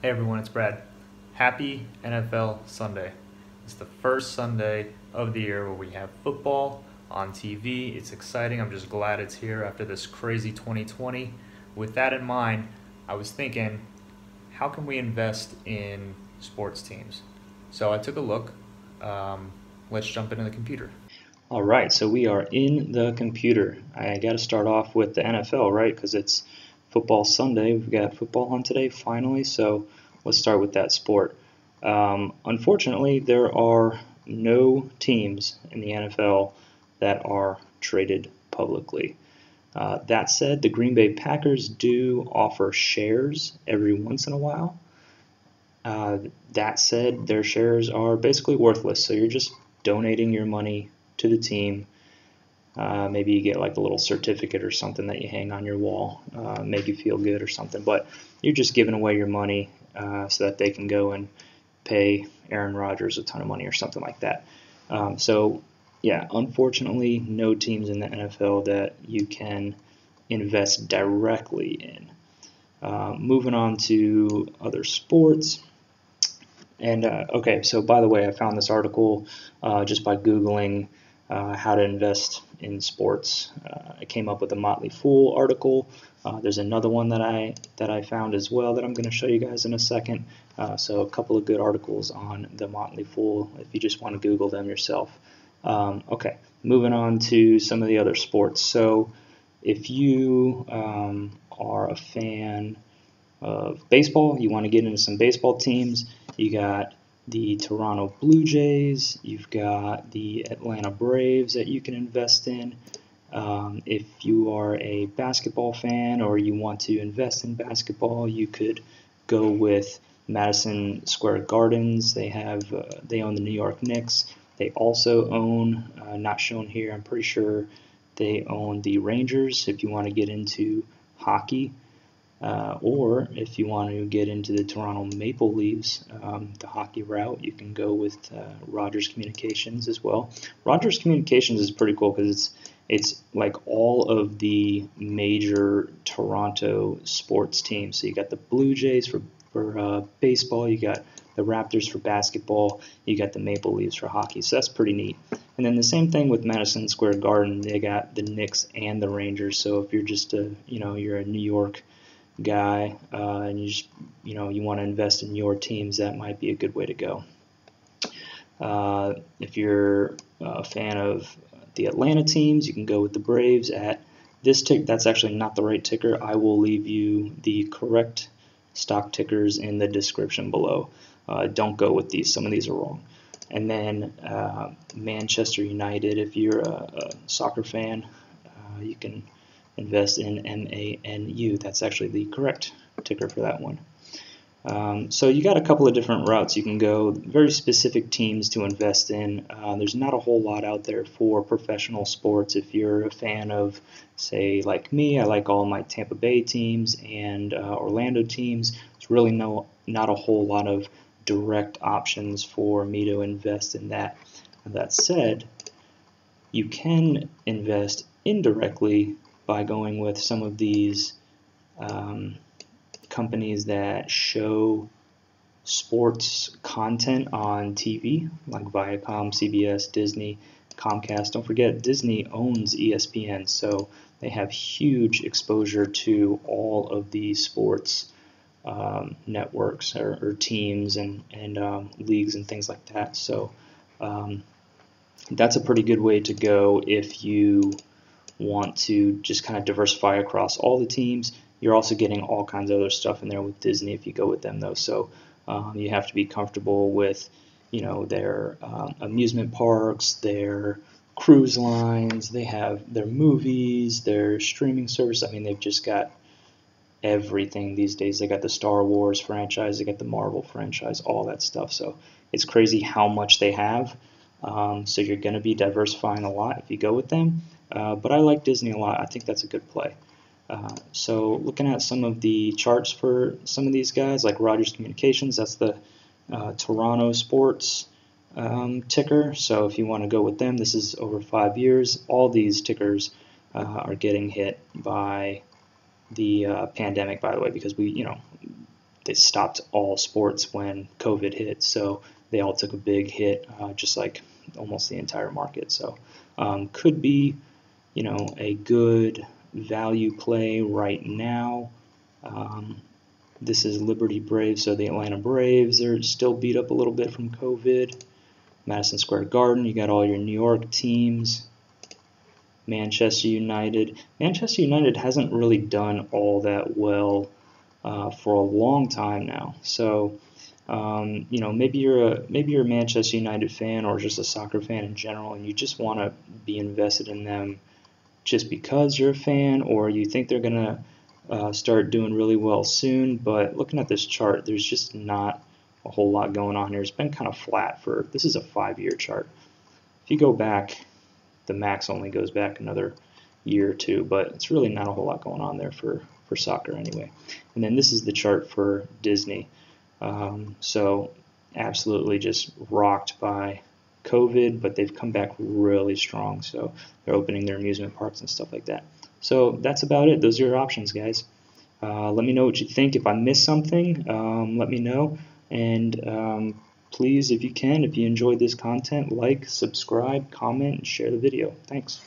Hey everyone, it's Brad. Happy NFL Sunday. It's the first Sunday of the year where we have football on TV. It's exciting. I'm just glad it's here after this crazy 2020. With that in mind, I was thinking, how can we invest in sports teams? So I took a look. Um, let's jump into the computer. All right, so we are in the computer. I got to start off with the NFL, right? Because it's football Sunday. We've got football on today, finally. So let's start with that sport. Um, unfortunately, there are no teams in the NFL that are traded publicly. Uh, that said, the Green Bay Packers do offer shares every once in a while. Uh, that said, their shares are basically worthless, so you're just donating your money to the team. Uh, maybe you get like a little certificate or something that you hang on your wall, uh, make you feel good or something. But you're just giving away your money uh, so that they can go and pay Aaron Rodgers a ton of money or something like that. Um, so, yeah, unfortunately, no teams in the NFL that you can invest directly in. Uh, moving on to other sports. And uh, okay, so by the way, I found this article uh, just by Googling how to invest in sports. Uh, I came up with a Motley Fool article. Uh, there's another one that I that I found as well that I'm going to show you guys in a second. Uh, so a couple of good articles on the Motley Fool if you just want to Google them yourself. Um, okay, moving on to some of the other sports. So if you um, are a fan of baseball, you want to get into some baseball teams, you got the Toronto Blue Jays, you've got the Atlanta Braves that you can invest in. Um, if you are a basketball fan or you want to invest in basketball, you could go with Madison Square Gardens. They have uh, they own the New York Knicks. They also own, uh, not shown here, I'm pretty sure they own the Rangers. If you want to get into hockey, uh, or if you want to get into the Toronto Maple Leafs, um, the hockey route, you can go with uh, Rogers Communications as well. Rogers Communications is pretty cool because it's it's like all of the major Toronto sports teams. So you got the Blue Jays for for uh, baseball, you got the Raptors for basketball, you got the Maple Leafs for hockey. So that's pretty neat. And then the same thing with Madison Square Garden, they got the Knicks and the Rangers. So if you're just a you know you're a New York guy uh, and you just you know you want to invest in your teams, that might be a good way to go. Uh, if you're a fan of the Atlanta teams, you can go with the Braves at this tick. That's actually not the right ticker. I will leave you the correct stock tickers in the description below. Uh, don't go with these. Some of these are wrong. And then uh, Manchester United. If you're a, a soccer fan, uh, you can invest in MANU. That's actually the correct ticker for that one. Um, so you got a couple of different routes you can go, very specific teams to invest in. Uh, there's not a whole lot out there for professional sports. If you're a fan of, say, like me, I like all my Tampa Bay teams and uh, Orlando teams. There's really no not a whole lot of direct options for me to invest in that. That said, you can invest indirectly by going with some of these um, companies that show sports content on TV, like Viacom, CBS, Disney, Comcast. Don't forget, Disney owns ESPN, so they have huge exposure to all of these sports um, networks or, or, teams and, and um, leagues and things like that. So um, that's a pretty good way to go if you want to just kind of diversify across all the teams. You're also getting all kinds of other stuff in there with Disney if you go with them, though. So um, you have to be comfortable with, you know, their um, amusement parks, their cruise lines. They have their movies, their streaming service. I mean, they've just got everything these days. They got the Star Wars franchise, they got the Marvel franchise, all that stuff. So it's crazy how much they have. Um, so you're going to be diversifying a lot if you go with them. Uh, but I like Disney a lot. I think that's a good play. Uh, so looking at some of the charts for some of these guys, like Rogers Communications, that's the uh, Toronto Sports um, ticker. So if you want to go with them, this is over five years. All these tickers uh, are getting hit by the uh, pandemic, by the way, because we, you know, they stopped all sports when COVID hit, so they all took a big hit, uh, just like almost the entire market. So um, could be, you know, a good value play right now. Um, this is Liberty Braves, so the Atlanta Braves are still beat up a little bit from COVID. Madison Square Garden, you got all your New York teams. Manchester United. Manchester United hasn't really done all that well uh, for a long time now. So, um, you know, maybe you're a maybe you're a Manchester United fan or just a soccer fan in general, and you just want to be invested in them just because you're a fan, or you think they're gonna uh, start doing really well soon. But looking at this chart, there's just not a whole lot going on here. It's been kind of flat for this is a five-year chart. If you go back, the max only goes back another year or two, but it's really not a whole lot going on there for for soccer anyway. And then this is the chart for Disney. Um, so absolutely just rocked by COVID, but they've come back really strong. So they're opening their amusement parks and stuff like that. So that's about it. Those are your options, guys. Uh, let me know what you think. If I missed something, um, let me know. And um, please, if you can, if you enjoyed this content, like, subscribe, comment, and share the video. Thanks.